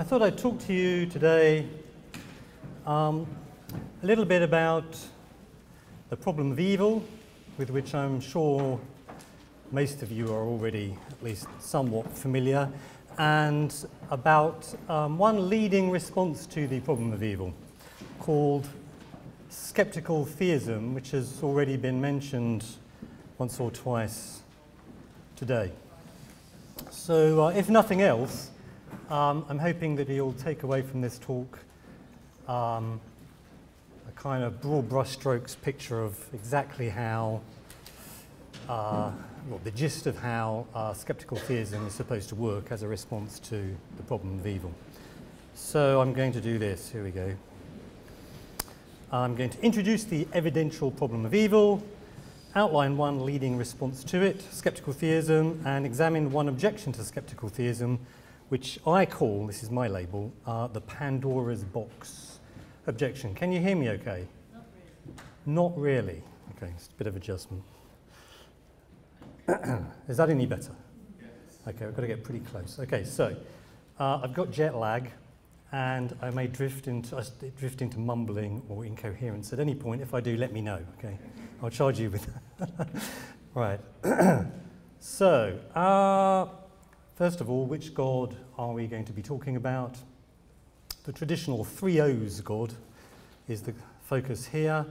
I thought I'd talk to you today um, a little bit about the problem of evil, with which I'm sure most of you are already at least somewhat familiar, and about um, one leading response to the problem of evil called skeptical theism, which has already been mentioned once or twice today. So, uh, if nothing else, um, I'm hoping that you'll take away from this talk um, a kind of broad brushstrokes picture of exactly how, uh, well, the gist of how uh, skeptical theism is supposed to work as a response to the problem of evil. So I'm going to do this. Here we go. I'm going to introduce the evidential problem of evil, outline one leading response to it, skeptical theism, and examine one objection to skeptical theism, which I call, this is my label, uh, the Pandora's box objection. Can you hear me okay? Not really. Not really. Okay, it's a bit of adjustment. is that any better? Yes. Okay, I've got to get pretty close. Okay, so uh, I've got jet lag and I may drift into, uh, drift into mumbling or incoherence at any point. If I do, let me know, okay? I'll charge you with that. right. so, uh, First of all, which God are we going to be talking about? The traditional three O's God is the focus here.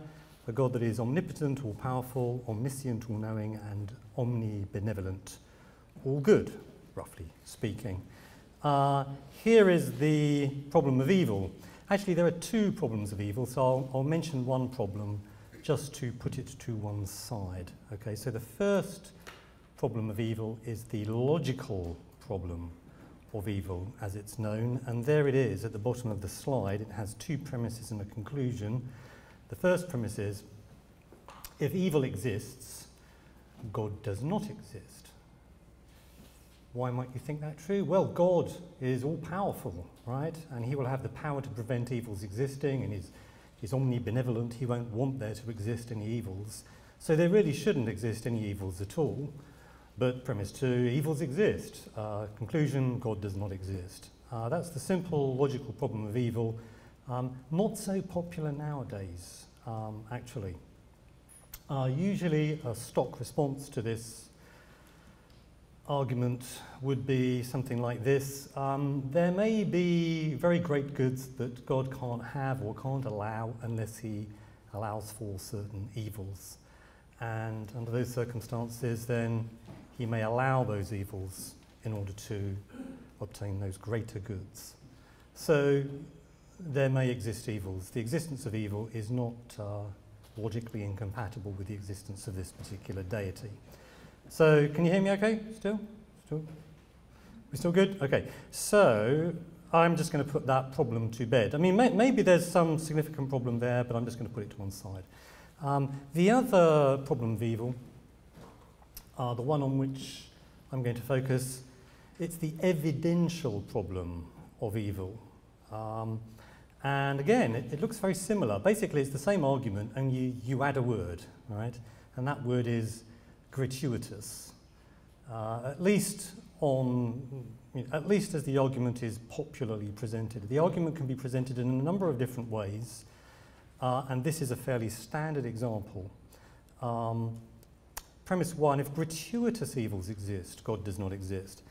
A God that is omnipotent, all powerful, omniscient, all knowing, and omnibenevolent, all good, roughly speaking. Uh, here is the problem of evil. Actually, there are two problems of evil, so I'll, I'll mention one problem just to put it to one side. Okay, so the first problem of evil is the logical problem of evil as it's known. And there it is at the bottom of the slide. It has two premises and a conclusion. The first premise is if evil exists, God does not exist. Why might you think that true? Well, God is all powerful, right? And he will have the power to prevent evils existing and he's, he's omnibenevolent. He won't want there to exist any evils. So there really shouldn't exist any evils at all. But premise two, evils exist. Uh, conclusion, God does not exist. Uh, that's the simple logical problem of evil. Um, not so popular nowadays, um, actually. Uh, usually a stock response to this argument would be something like this. Um, there may be very great goods that God can't have or can't allow unless he allows for certain evils. And under those circumstances, then he may allow those evils in order to obtain those greater goods. So there may exist evils. The existence of evil is not uh, logically incompatible with the existence of this particular deity. So can you hear me okay still? Still? We still good? Okay. So I'm just going to put that problem to bed. I mean, may, maybe there's some significant problem there, but I'm just going to put it to one side. Um, the other problem of evil are the one on which I'm going to focus. It's the evidential problem of evil. Um, and again, it, it, looks very similar. Basically, it's the same argument, and you, you add a word, right? And that word is gratuitous. Uh, at least on, at least as the argument is popularly presented. The argument can be presented in a number of different ways, uh, and this is a fairly standard example. Um, premise one, if gratuitous evils exist, God does not exist.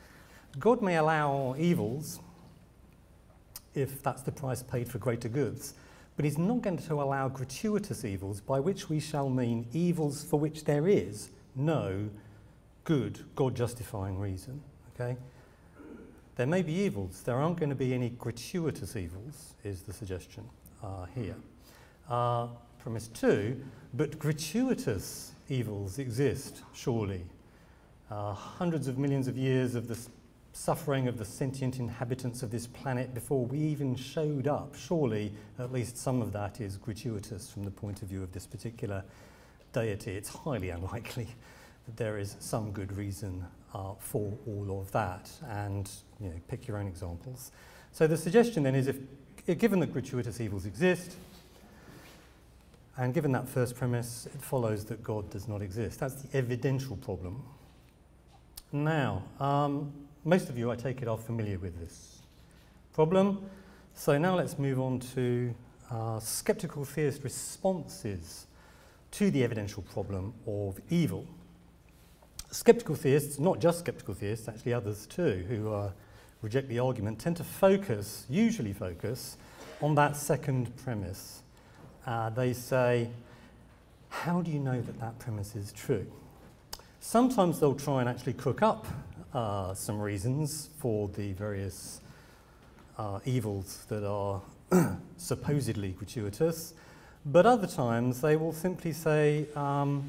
God may allow evils if that's the price paid for greater goods, but he's not going to allow gratuitous evils, by which we shall mean evils for which there is no good, God justifying reason. Okay? There may be evils, there aren't going to be any gratuitous evils, is the suggestion uh, here. Uh, premise two, but gratuitous evils exist, surely. Uh, hundreds of millions of years of the suffering of the sentient inhabitants of this planet before we even showed up. Surely, at least some of that is gratuitous from the point of view of this particular deity. It's highly unlikely that there is some good reason uh, for all of that. And you know, pick your own examples. So the suggestion then is if, given that gratuitous evils exist, and given that first premise, it follows that God does not exist. That's the evidential problem. Now, um, most of you, I take it, are familiar with this problem. So now let's move on to uh, skeptical theist responses to the evidential problem of evil. Skeptical theists, not just skeptical theists, actually others too, who uh, reject the argument, tend to focus, usually focus, on that second premise. Uh, they say, how do you know that that premise is true? Sometimes they'll try and actually cook up uh, some reasons for the various uh, evils that are supposedly gratuitous, but other times they will simply say, um,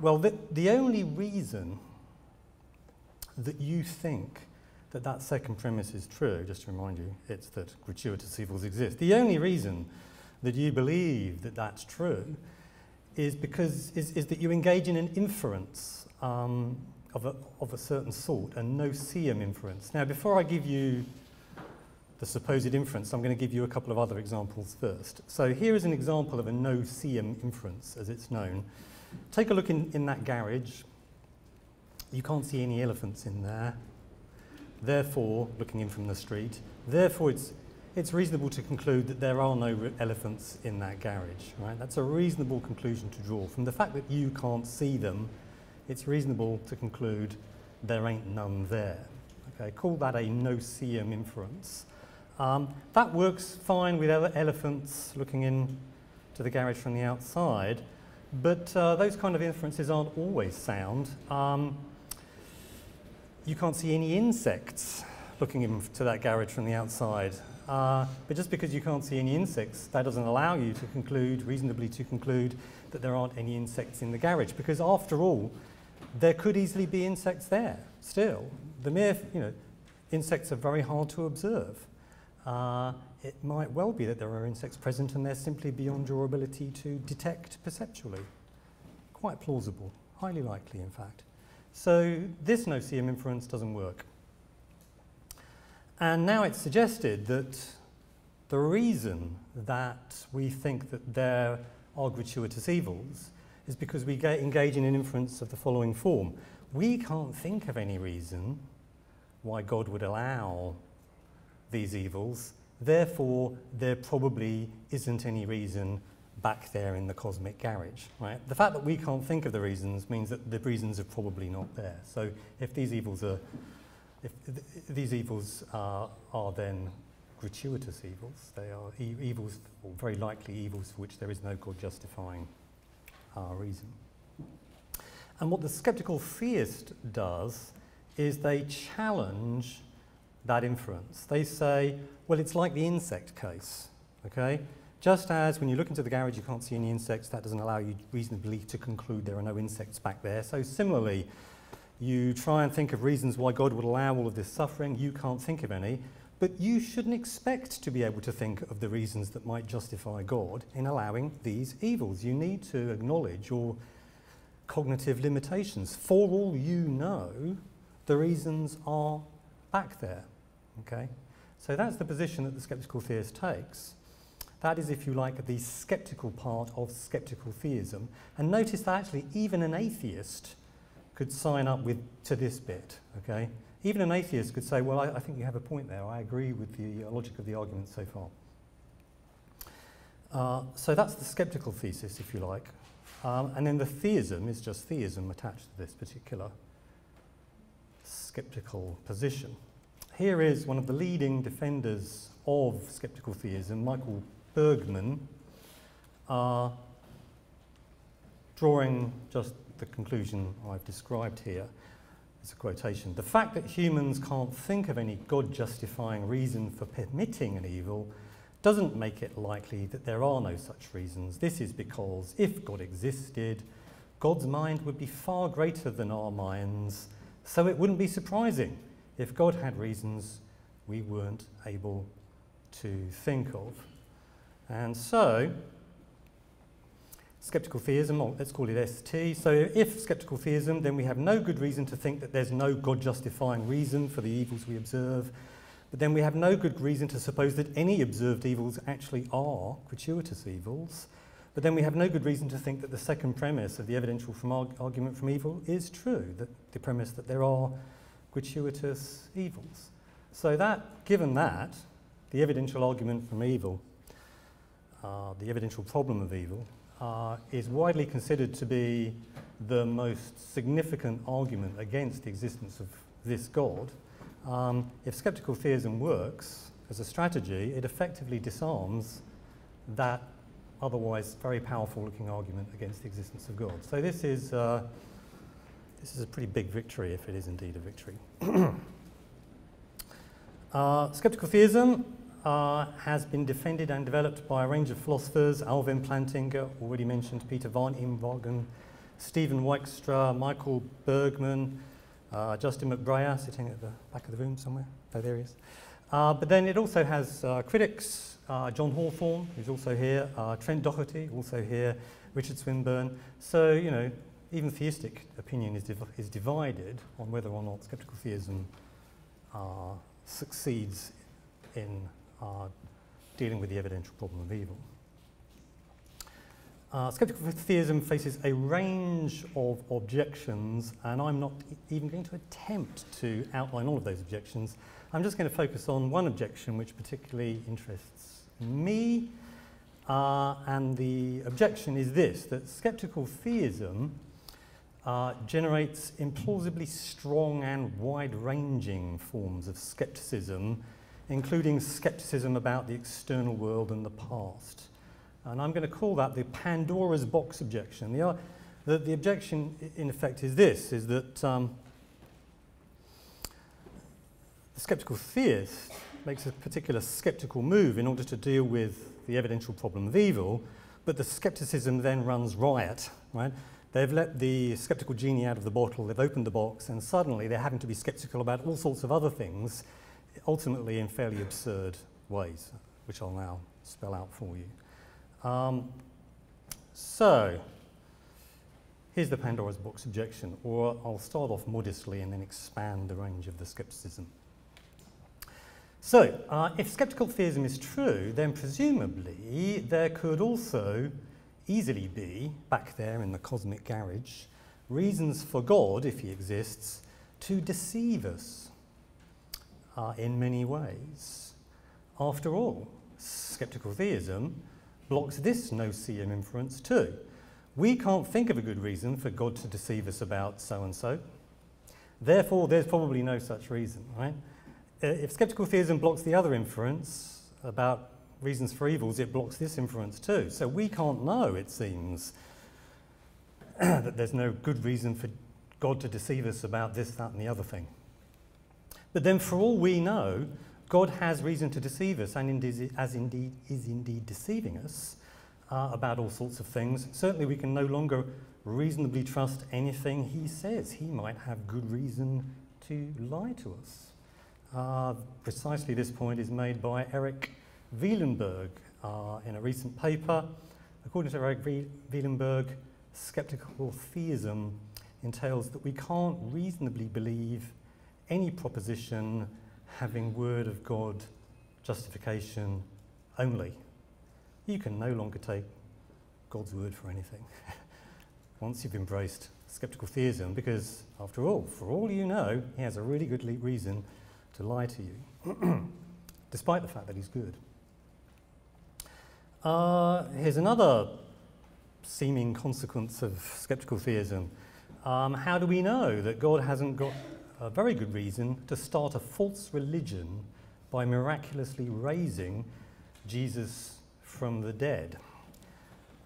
well, the, the only reason that you think that that second premise is true, just to remind you, it's that gratuitous evils exist. The only reason that you believe that that's true is because is, is that you engage in an inference um, of, a, of a certain sort, a no-seeum inference. Now, before I give you the supposed inference, I'm going to give you a couple of other examples first. So here is an example of a no-seeum inference, as it's known. Take a look in, in that garage. You can't see any elephants in there. Therefore, looking in from the street, therefore it's, it's reasonable to conclude that there are no elephants in that garage, right? That's a reasonable conclusion to draw. From the fact that you can't see them, it's reasonable to conclude there ain't none there. Okay, call that a no-seeum inference. Um, that works fine with ele elephants looking in to the garage from the outside, but uh, those kind of inferences aren't always sound. Um, you can't see any insects looking into that garage from the outside. Uh, but just because you can't see any insects, that doesn't allow you to conclude, reasonably to conclude, that there aren't any insects in the garage. Because after all, there could easily be insects there still. The mere, you know, insects are very hard to observe. Uh, it might well be that there are insects present and they're simply beyond your ability to detect perceptually. Quite plausible, highly likely in fact. So this no-seeum inference doesn't work. And now it's suggested that the reason that we think that there are gratuitous evils is because we engage in an inference of the following form. We can't think of any reason why God would allow these evils, therefore there probably isn't any reason back there in the cosmic garage, right? The fact that we can't think of the reasons means that the reasons are probably not there. So if these evils are, if th these evils are, are then gratuitous evils, they are e evils, or very likely evils for which there is no God justifying uh, reason. And what the skeptical theist does is they challenge that inference. They say, well, it's like the insect case, okay? Just as when you look into the garage you can't see any insects, that doesn't allow you reasonably to conclude there are no insects back there. So similarly, you try and think of reasons why God would allow all of this suffering, you can't think of any, but you shouldn't expect to be able to think of the reasons that might justify God in allowing these evils. You need to acknowledge your cognitive limitations. For all you know, the reasons are back there. Okay? So that's the position that the skeptical theist takes. That is, if you like, the skeptical part of skeptical theism. And notice that actually even an atheist could sign up with to this bit, okay? Even an atheist could say, well, I, I think you have a point there. I agree with the uh, logic of the argument so far. Uh, so that's the skeptical thesis, if you like. Um, and then the theism is just theism attached to this particular skeptical position. Here is one of the leading defenders of skeptical theism, Michael Bergmann are drawing just the conclusion I've described here. It's a quotation. The fact that humans can't think of any God justifying reason for permitting an evil doesn't make it likely that there are no such reasons. This is because if God existed, God's mind would be far greater than our minds, so it wouldn't be surprising if God had reasons we weren't able to think of. And so, skeptical theism, or let's call it ST. So if skeptical theism, then we have no good reason to think that there's no God-justifying reason for the evils we observe. But then we have no good reason to suppose that any observed evils actually are gratuitous evils. But then we have no good reason to think that the second premise of the evidential from arg argument from evil is true, that the premise that there are gratuitous evils. So that, given that, the evidential argument from evil, uh, the evidential problem of evil, uh, is widely considered to be the most significant argument against the existence of this God. Um, if skeptical theism works as a strategy, it effectively disarms that otherwise very powerful looking argument against the existence of God. So this is, uh, this is a pretty big victory if it is indeed a victory. uh, skeptical theism uh, has been defended and developed by a range of philosophers, Alvin Plantinga, already mentioned, Peter van Inwagen, Stephen Wykstra, Michael Bergmann, uh, Justin McBrayer, sitting at the back of the room somewhere. Oh, there he is. Uh, but then it also has uh, critics, uh, John Hawthorne, who's also here, uh, Trent Dougherty, also here, Richard Swinburne. So, you know, even theistic opinion is, div is divided on whether or not skeptical theism succeeds in uh, dealing with the evidential problem of evil. Uh, skeptical theism faces a range of objections, and I'm not even going to attempt to outline all of those objections. I'm just going to focus on one objection which particularly interests me, uh, and the objection is this, that skeptical theism uh, generates implausibly strong and wide-ranging forms of skepticism, including skepticism about the external world and the past. And I'm going to call that the Pandora's box objection. The, uh, the, the objection, in effect, is this, is that um, the skeptical theist makes a particular skeptical move in order to deal with the evidential problem of evil, but the skepticism then runs riot, right? They've let the skeptical genie out of the bottle, they've opened the box, and suddenly they're having to be skeptical about all sorts of other things, ultimately in fairly absurd ways, which I'll now spell out for you. Um, so, here's the Pandora's box objection, or I'll start off modestly and then expand the range of the skepticism. So, uh, if skeptical theism is true, then presumably there could also easily be, back there in the cosmic garage, reasons for God, if he exists, to deceive us uh, in many ways. After all, skeptical theism blocks this no-see-em inference too. We can't think of a good reason for God to deceive us about so-and-so. Therefore, there's probably no such reason, right? Uh, if skeptical theism blocks the other inference about reasons for evils, it blocks this inference too. So we can't know, it seems, that there's no good reason for God to deceive us about this, that, and the other thing. But then, for all we know, God has reason to deceive us, and indeed, as indeed is indeed deceiving us uh, about all sorts of things. Certainly, we can no longer reasonably trust anything He says. He might have good reason to lie to us. Uh, precisely this point is made by Eric Wielenberg uh, in a recent paper. According to Eric Wielenberg, skeptical theism entails that we can't reasonably believe any proposition having word of God justification only. You can no longer take God's word for anything once you've embraced skeptical theism, because after all, for all you know, he has a really good reason to lie to you, despite the fact that he's good. Uh, here's another seeming consequence of skeptical theism. Um, how do we know that God hasn't got a very good reason to start a false religion by miraculously raising Jesus from the dead.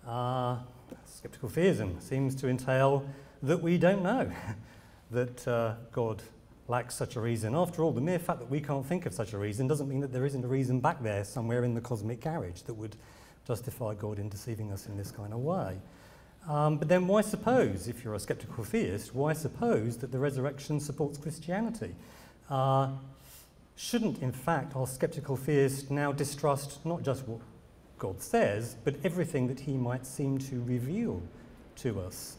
Uh, skeptical theism seems to entail that we don't know that uh, God lacks such a reason. After all, the mere fact that we can't think of such a reason doesn't mean that there isn't a reason back there somewhere in the cosmic garage that would justify God in deceiving us in this kind of way. Um, but then why suppose, if you're a skeptical theist, why suppose that the resurrection supports Christianity? Uh, shouldn't, in fact, our skeptical theist now distrust not just what God says, but everything that he might seem to reveal to us?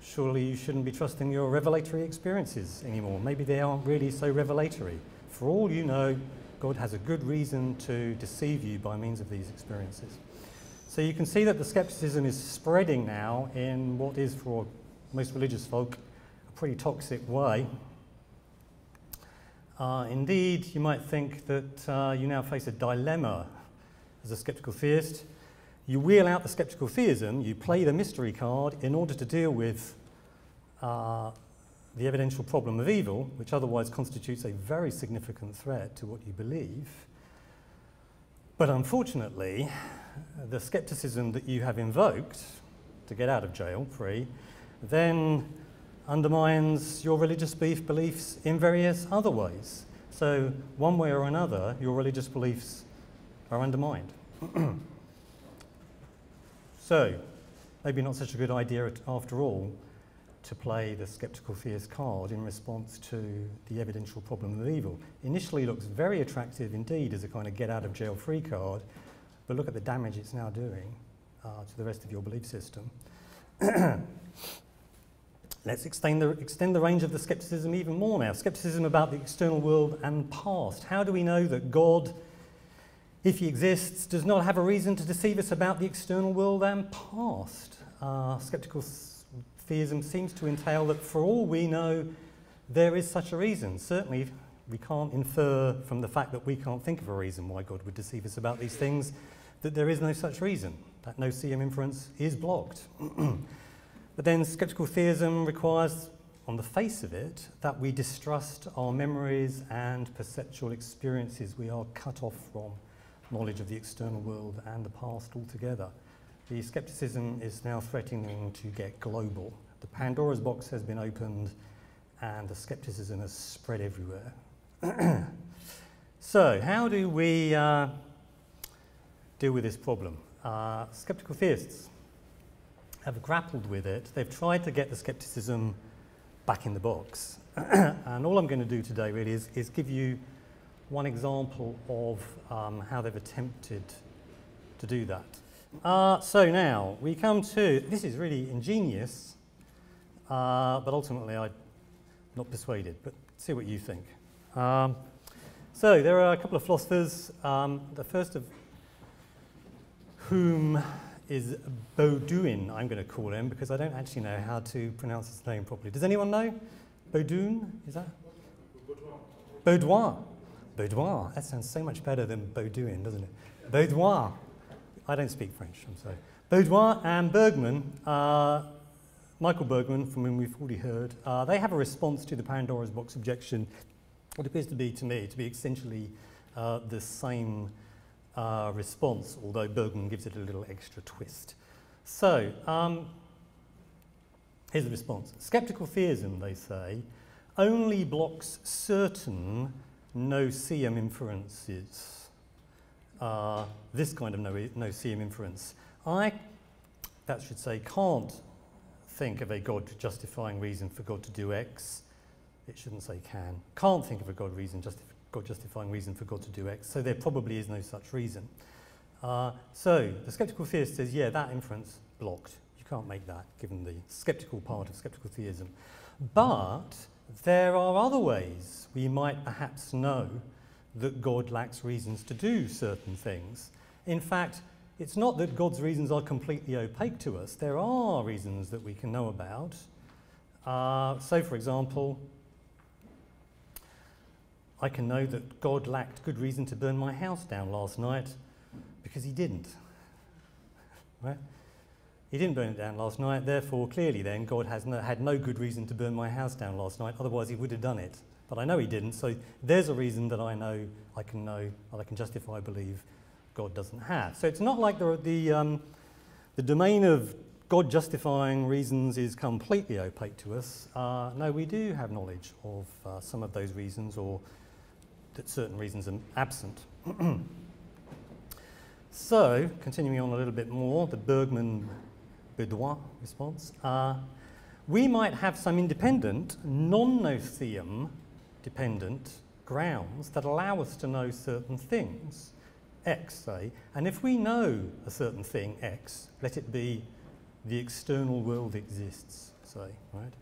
Surely you shouldn't be trusting your revelatory experiences anymore. Maybe they aren't really so revelatory. For all you know, God has a good reason to deceive you by means of these experiences. So you can see that the skepticism is spreading now in what is, for most religious folk, a pretty toxic way. Uh, indeed, you might think that uh, you now face a dilemma as a skeptical theist. You wheel out the skeptical theism, you play the mystery card in order to deal with uh, the evidential problem of evil, which otherwise constitutes a very significant threat to what you believe. But unfortunately, the skepticism that you have invoked to get out of jail free then undermines your religious belief beliefs in various other ways. So, one way or another, your religious beliefs are undermined. so, maybe not such a good idea after all to play the skeptical theist card in response to the evidential problem of evil. Initially looks very attractive indeed as a kind of get out of jail free card, but look at the damage it's now doing uh, to the rest of your belief system. Let's extend the, extend the range of the skepticism even more now. Skepticism about the external world and past. How do we know that God, if he exists, does not have a reason to deceive us about the external world and past? Uh, skeptical theism seems to entail that for all we know, there is such a reason. Certainly, we can't infer from the fact that we can't think of a reason why God would deceive us about these things that there is no such reason. That no-see-um inference is blocked. But then skeptical theism requires, on the face of it, that we distrust our memories and perceptual experiences. We are cut off from knowledge of the external world and the past altogether. The skepticism is now threatening to get global. The Pandora's box has been opened and the skepticism has spread everywhere. so, how do we uh, deal with this problem? Uh, skeptical theists have grappled with it. They've tried to get the skepticism back in the box. and all I'm going to do today really is, is give you one example of um, how they've attempted to do that. Uh, so now we come to, this is really ingenious, uh, but ultimately I'm not persuaded, but see what you think. Um, so there are a couple of philosophers, um, the first of whom is Beaudoin, I'm going to call him, because I don't actually know how to pronounce his name properly. Does anyone know? Baudouin, is that? Baudouin. Baudouin. That sounds so much better than Baudouin, doesn't it? Baudouin. I don't speak French, I'm sorry. Beaudoin and Bergmann, uh, Michael Bergmann, from whom we've already heard, uh, they have a response to the Pandora's box objection. What appears to be, to me, to be essentially uh, the same uh, response, although Bergmann gives it a little extra twist. So, um, here's the response. Skeptical theism, they say, only blocks certain no-see-um inferences. Uh, this kind of no-see-um inference. I, that should say, can't think of a God justifying reason for God to do X. It shouldn't say can. Can't think of a God reason justifying God justifying reason for God to do X, so there probably is no such reason. Uh, so the skeptical theist says, yeah, that inference blocked. You can't make that, given the skeptical part of skeptical theism. But there are other ways we might perhaps know that God lacks reasons to do certain things. In fact, it's not that God's reasons are completely opaque to us. There are reasons that we can know about. Uh, so, for example, I can know that God lacked good reason to burn my house down last night because he didn't. right? He didn't burn it down last night, therefore, clearly, then, God has no, had no good reason to burn my house down last night, otherwise, he would have done it. But I know he didn't, so there's a reason that I know, I can know, that I can justify, believe God doesn't have. So it's not like the, the, um, the domain of God justifying reasons is completely opaque to us. Uh, no, we do have knowledge of uh, some of those reasons or that certain reasons are absent. so, continuing on a little bit more, the Bergmann Beaudoin response. Uh, we might have some independent, non-no-see-um dependent grounds that allow us to know certain things, X, say, and if we know a certain thing, X, let it be the external world exists, say, right?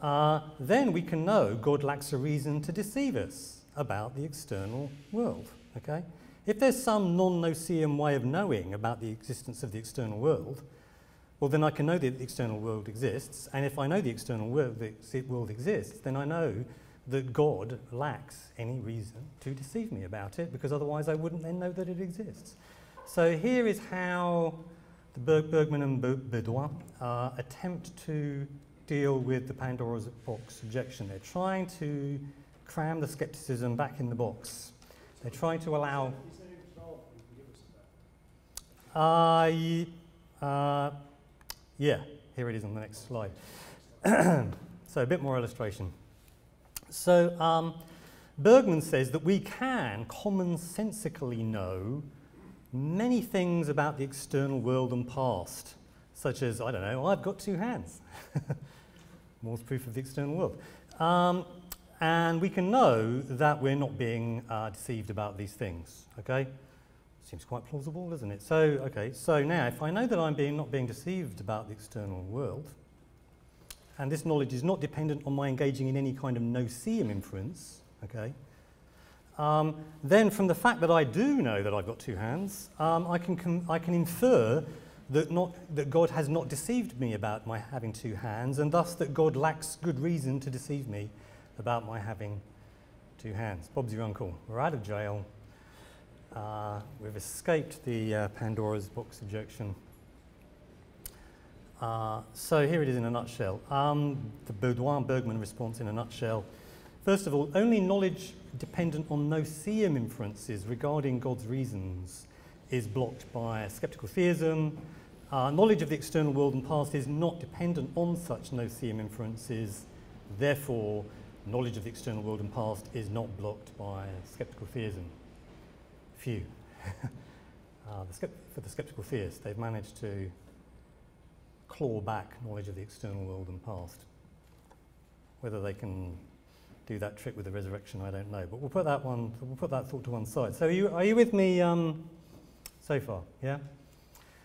Uh, then we can know God lacks a reason to deceive us about the external world. Okay? If there's some non-no-see-um way of knowing about the existence of the external world, well, then I can know that the external world exists, and if I know the external world, the world exists, then I know that God lacks any reason to deceive me about it because otherwise I wouldn't then know that it exists. So here is how the Berg, Bergmann and Beaudoin uh, attempt to deal with the Pandora's box objection. They're trying to cram the skepticism back in the box. They try to allow. Uh, uh, yeah, here it is on the next slide. so a bit more illustration. So um, Bergmann says that we can commonsensically know many things about the external world and past, such as, I don't know, I've got two hands. More proof of the external world. Um, and we can know that we're not being uh, deceived about these things, okay? Seems quite plausible, doesn't it? So, okay, so now if I know that I'm being, not being deceived about the external world, and this knowledge is not dependent on my engaging in any kind of no-seeum inference, okay, um, then from the fact that I do know that I've got two hands, um, I, can I can infer that, not, that God has not deceived me about my having two hands, and thus that God lacks good reason to deceive me about my having two hands. Bob's your uncle. We're out of jail. Uh, we've escaped the uh, Pandora's box objection. Uh, so here it is in a nutshell. Um, the Beaudoin-Bergmann response in a nutshell. First of all, only knowledge dependent on no-seeum inferences regarding God's reasons is blocked by skeptical theism. Uh, knowledge of the external world and past is not dependent on such no-seeum inferences. Therefore, knowledge of the external world and past is not blocked by skeptical theism. Phew. uh, the for the skeptical theists, they've managed to claw back knowledge of the external world and past. Whether they can do that trick with the resurrection, I don't know. But we'll put that one, we'll put that thought to one side. So are you, are you with me um, so far? Yeah?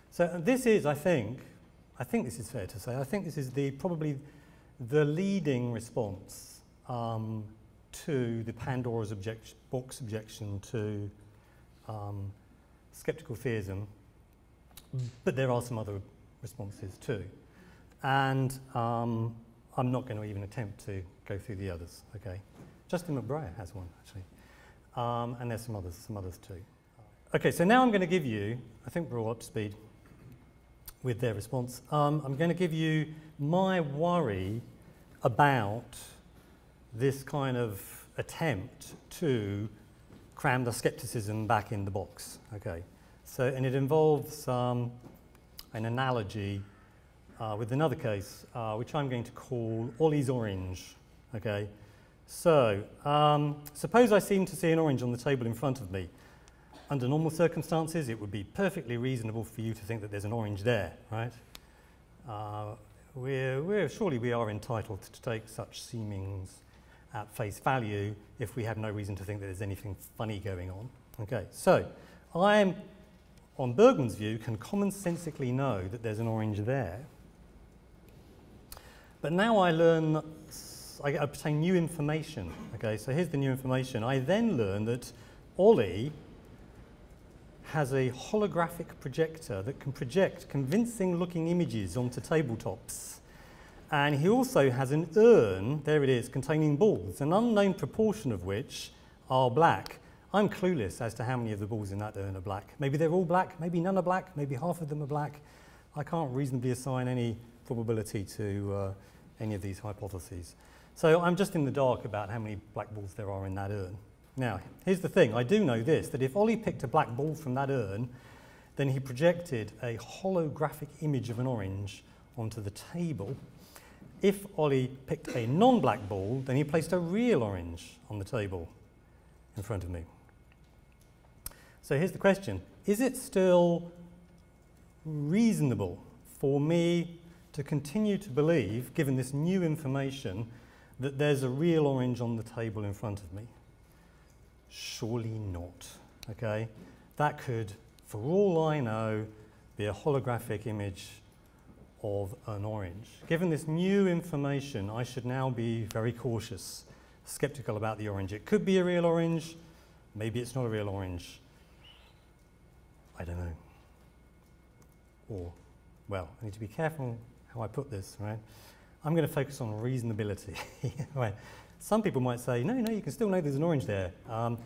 So this is, I think, I think this is fair to say, I think this is the probably the leading response um, to the Pandora's objection, box objection to um, skeptical theism. But there are some other responses too. And um, I'm not going to even attempt to go through the others, okay? Justin McBrayer has one, actually. Um, and there's some others, some others too. Okay, so now I'm going to give you, I think we're all up to speed with their response. Um, I'm going to give you my worry about this kind of attempt to cram the skepticism back in the box, okay? So, and it involves um, an analogy uh, with another case, uh, which I'm going to call Ollie's orange. Okay, so um, suppose I seem to see an orange on the table in front of me. Under normal circumstances, it would be perfectly reasonable for you to think that there's an orange there, right? Uh, we're, we're, surely we are entitled to take such seemings at face value if we have no reason to think that there's anything funny going on. Okay, so I'm on Bergmann's view, can commonsensically know that there's an orange there. But now I learn, I obtain new information. Okay, so here's the new information. I then learn that Ollie has a holographic projector that can project convincing looking images onto tabletops. And he also has an urn, there it is, containing balls, an unknown proportion of which are black. I'm clueless as to how many of the balls in that urn are black. Maybe they're all black, maybe none are black, maybe half of them are black. I can't reasonably assign any probability to uh, any of these hypotheses. So I'm just in the dark about how many black balls there are in that urn. Now, here's the thing. I do know this, that if Ollie picked a black ball from that urn, then he projected a holographic image of an orange onto the table. If Ollie picked a non-black ball, then he placed a real orange on the table in front of me. So here's the question Is it still reasonable for me to continue to believe, given this new information, that there's a real orange on the table in front of me? Surely not. Okay? That could, for all I know, be a holographic image of an orange. Given this new information, I should now be very cautious, skeptical about the orange. It could be a real orange, maybe it's not a real orange. I don't know. Or, well, I need to be careful how I put this, right? I'm going to focus on reasonability. right. some people might say, no, no, you can still know there's an orange there. Um,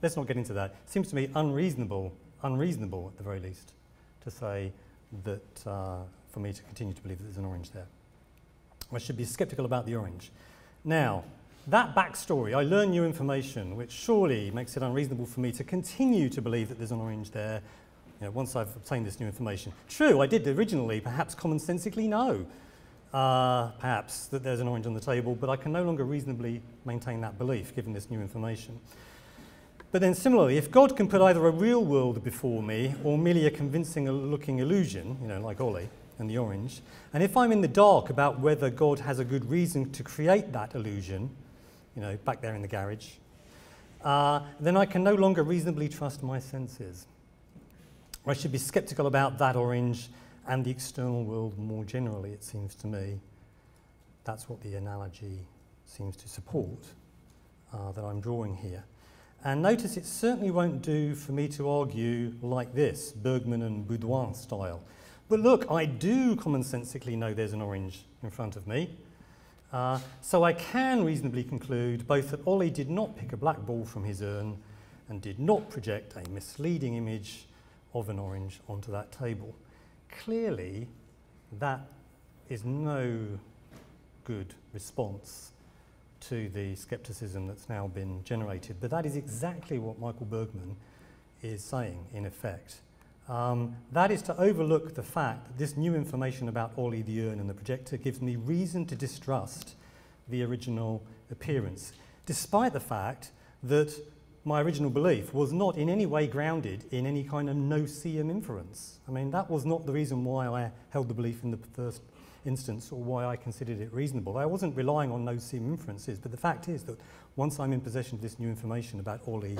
let's not get into that. It seems to me unreasonable, unreasonable at the very least, to say that uh, for me to continue to believe that there's an orange there. I should be skeptical about the orange. Now, that backstory, I learn new information, which surely makes it unreasonable for me to continue to believe that there's an orange there you know, once I've obtained this new information. True, I did originally perhaps commonsensically know uh, perhaps that there's an orange on the table, but I can no longer reasonably maintain that belief given this new information. But then similarly, if God can put either a real world before me or merely a convincing looking illusion, you know, like Ollie and the orange, and if I'm in the dark about whether God has a good reason to create that illusion, you know, back there in the garage, uh, then I can no longer reasonably trust my senses. I should be skeptical about that orange and the external world more generally, it seems to me. That's what the analogy seems to support uh, that I'm drawing here. And notice it certainly won't do for me to argue like this, Bergmann and Beaudoin style. But look, I do commonsensically know there's an orange in front of me. Uh, so I can reasonably conclude both that Ollie did not pick a black ball from his urn and did not project a misleading image of an orange onto that table. Clearly, that is no good response to the skepticism that's now been generated. But that is exactly what Michael Bergmann is saying, in effect. Um, that is to overlook the fact that this new information about Ollie the urn and the projector gives me reason to distrust the original appearance, despite the fact that my original belief was not in any way grounded in any kind of no-seeum inference. I mean, that was not the reason why I held the belief in the first instance or why I considered it reasonable. I wasn't relying on no-seeum inferences, but the fact is that once I'm in possession of this new information about Ollie,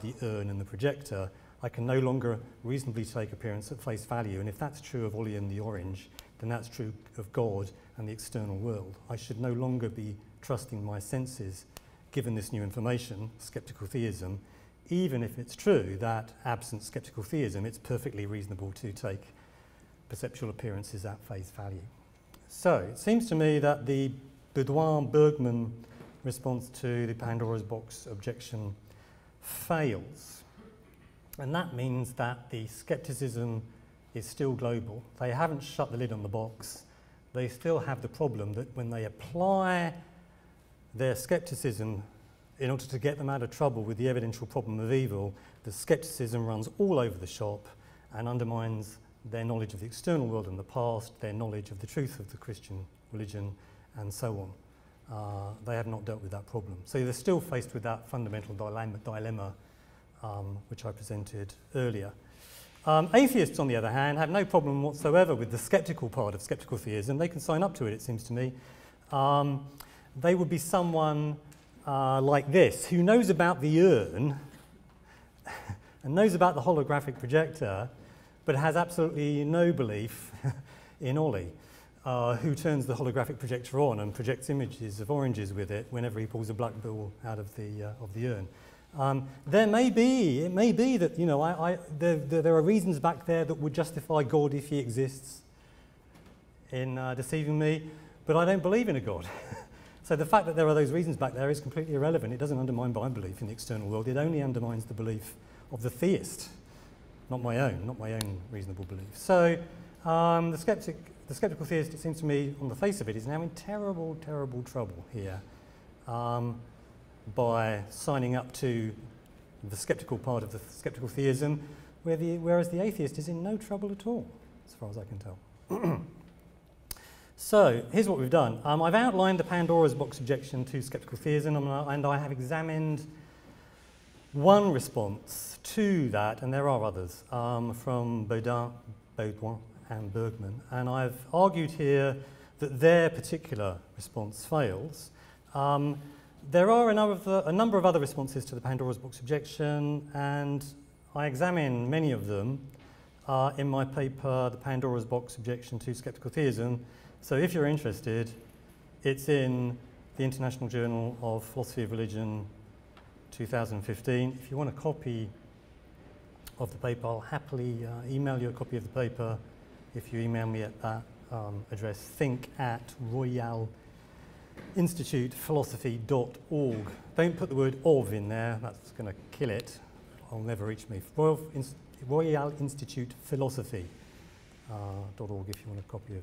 the urn and the projector, I can no longer reasonably take appearance at face value. And if that's true of Ollie and the orange, then that's true of God and the external world. I should no longer be trusting my senses given this new information, skeptical theism, even if it's true that absent skeptical theism, it's perfectly reasonable to take perceptual appearances at face value. So it seems to me that the Beaudoin-Bergmann response to the Pandora's box objection fails. And that means that the skepticism is still global. They haven't shut the lid on the box. They still have the problem that when they apply their skepticism in order to get them out of trouble with the evidential problem of evil, the skepticism runs all over the shop and undermines their knowledge of the external world and the past, their knowledge of the truth of the Christian religion, and so on. Uh, they have not dealt with that problem. So they're still faced with that fundamental dilemma, dilemma um, which I presented earlier. Um, atheists, on the other hand, have no problem whatsoever with the skeptical part of skeptical theism. They can sign up to it, it seems to me. Um, they would be someone uh, like this, who knows about the urn and knows about the holographic projector, but has absolutely no belief in Ollie, uh, who turns the holographic projector on and projects images of oranges with it whenever he pulls a black ball out of the, uh, of the urn. Um, there may be, it may be that, you know, I, I, there, there, are reasons back there that would justify God if he exists in uh, deceiving me, but I don't believe in a God. So the fact that there are those reasons back there is completely irrelevant. It doesn't undermine my belief in the external world. It only undermines the belief of the theist, not my own, not my own reasonable belief. So um, the, skeptic, the skeptical theist, it seems to me, on the face of it, is now in terrible, terrible trouble here um, by signing up to the skeptical part of the skeptical theism, where the, whereas the atheist is in no trouble at all, as far as I can tell. So here's what we've done. Um, I've outlined the Pandora's box objection to skeptical theism, and I have examined one response to that, and there are others, um, from Baudin, Beaudoin and Bergmann. And I've argued here that their particular response fails. Um, there are a number, of the, a number of other responses to the Pandora's box objection, and I examine many of them uh, in my paper, The Pandora's Box Objection to Skeptical Theism, so if you're interested, it's in the International Journal of Philosophy of Religion 2015. If you want a copy of the paper, I'll happily uh, email you a copy of the paper if you email me at that um, address, think at royal institutephilosophy.org. Don't put the word of in there, that's going to kill it. I'll never reach me. Royal, Royal Institute Philosophy.org uh, if you want a copy of.